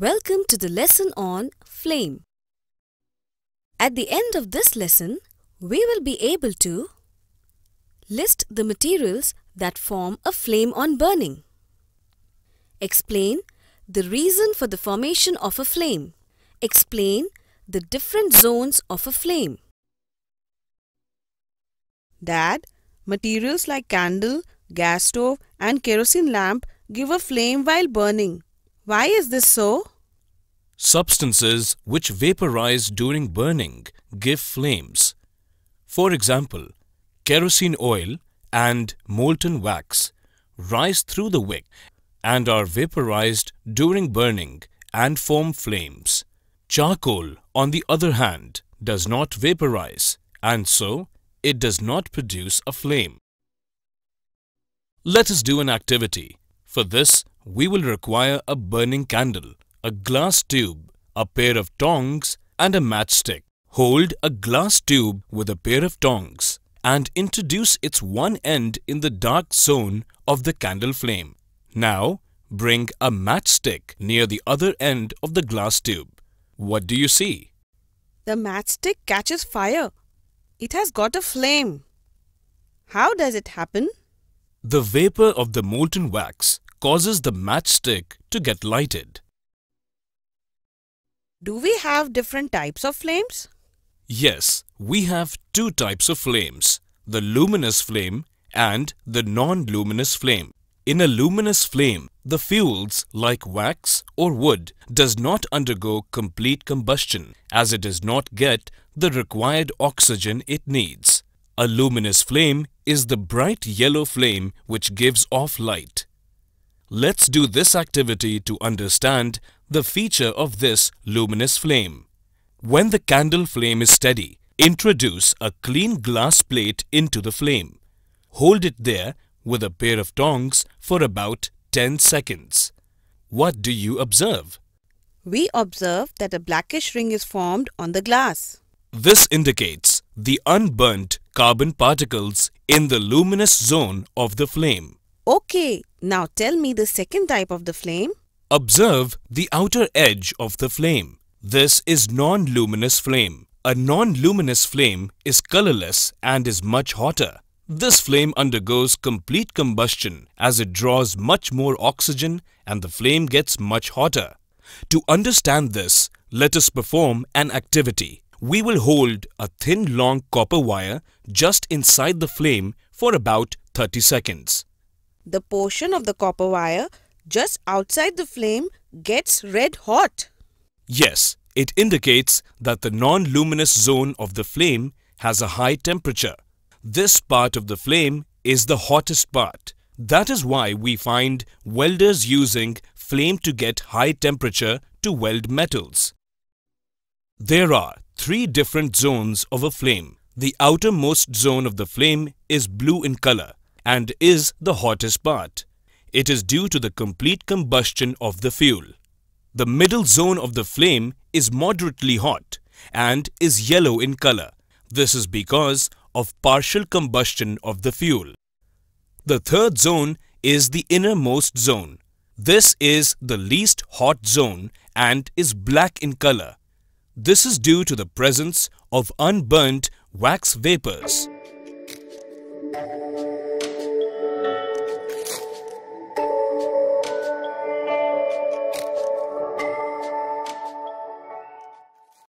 Welcome to the lesson on flame. At the end of this lesson, we will be able to list the materials that form a flame on burning. Explain the reason for the formation of a flame. Explain the different zones of a flame. Dad, materials like candle, gas stove and kerosene lamp give a flame while burning. Why is this so? Substances which vaporize during burning give flames. For example, kerosene oil and molten wax rise through the wick and are vaporized during burning and form flames. Charcoal, on the other hand, does not vaporize and so it does not produce a flame. Let us do an activity. For this, we will require a burning candle, a glass tube, a pair of tongs and a matchstick. Hold a glass tube with a pair of tongs and introduce its one end in the dark zone of the candle flame. Now, bring a matchstick near the other end of the glass tube. What do you see? The matchstick catches fire. It has got a flame. How does it happen? The vapor of the molten wax causes the matchstick to get lighted. Do we have different types of flames? Yes, we have two types of flames, the luminous flame and the non-luminous flame. In a luminous flame, the fuels like wax or wood does not undergo complete combustion as it does not get the required oxygen it needs. A luminous flame is the bright yellow flame which gives off light. Let's do this activity to understand the feature of this luminous flame. When the candle flame is steady, introduce a clean glass plate into the flame. Hold it there with a pair of tongs for about 10 seconds. What do you observe? We observe that a blackish ring is formed on the glass. This indicates the unburnt carbon particles in the luminous zone of the flame. Okay, now tell me the second type of the flame. Observe the outer edge of the flame. This is non-luminous flame. A non-luminous flame is colorless and is much hotter. This flame undergoes complete combustion as it draws much more oxygen and the flame gets much hotter. To understand this, let us perform an activity. We will hold a thin long copper wire just inside the flame for about 30 seconds the portion of the copper wire just outside the flame gets red hot. Yes, it indicates that the non-luminous zone of the flame has a high temperature. This part of the flame is the hottest part. That is why we find welders using flame to get high temperature to weld metals. There are three different zones of a flame. The outermost zone of the flame is blue in color and is the hottest part. It is due to the complete combustion of the fuel. The middle zone of the flame is moderately hot and is yellow in color. This is because of partial combustion of the fuel. The third zone is the innermost zone. This is the least hot zone and is black in color. This is due to the presence of unburnt wax vapors.